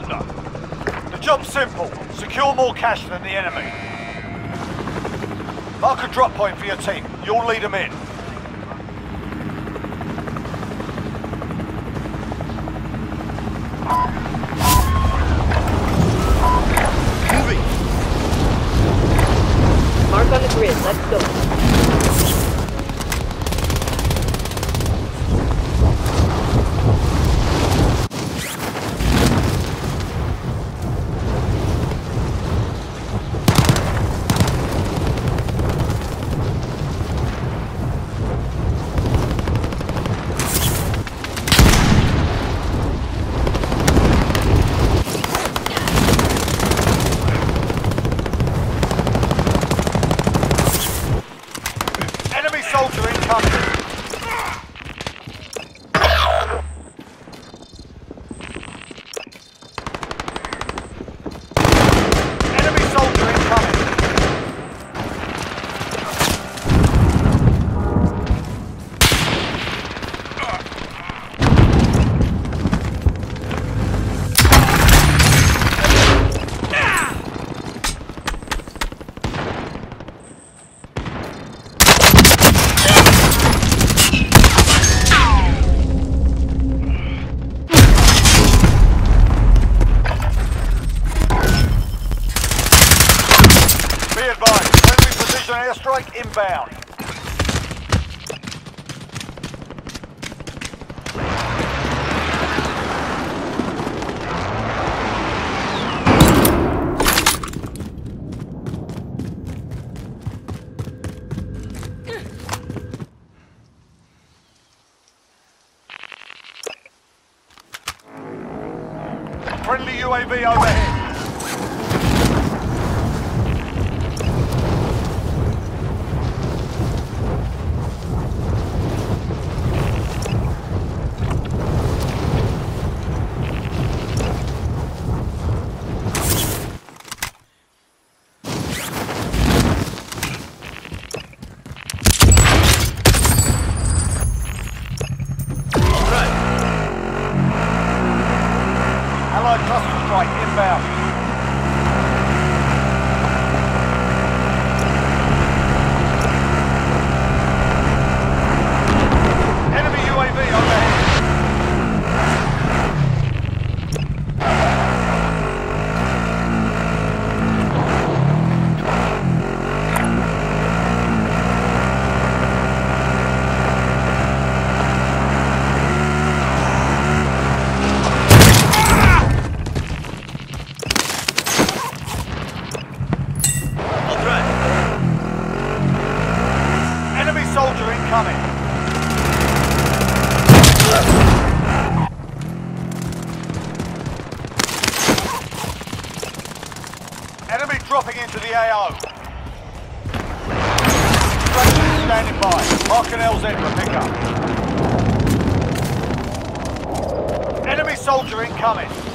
plunder. The job's simple. Secure more cash than the enemy. Mark a drop point for your team. You'll lead them in. Inbound. Friendly UAV overhead. Allied cluster strike inbound. Enemy UAV overhead. I'll try. Enemy soldier incoming. Enemy dropping into the AO. Standing by. Mark an LZ for pickup. Enemy soldier incoming.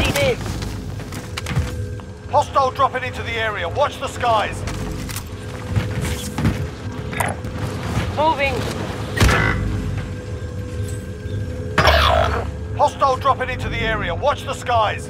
heading in. Hostile dropping into the area. Watch the skies. Moving. Hostile dropping into the area. Watch the skies.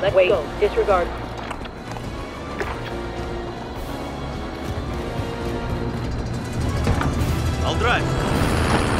Let's Wait. go. Disregard. I'll drive.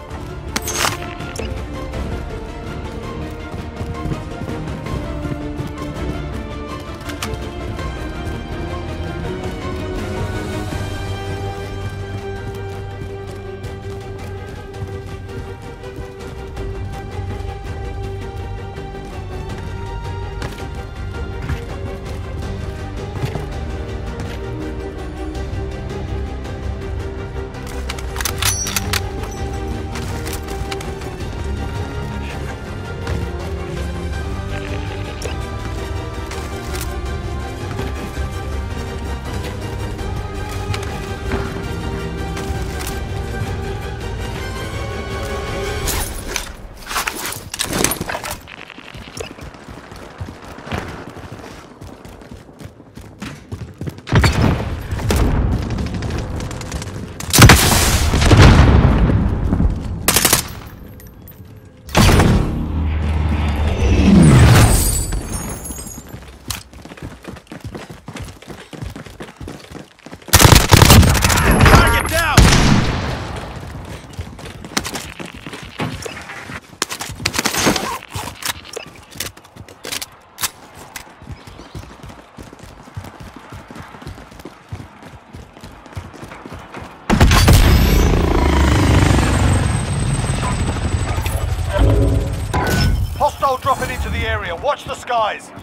The skies.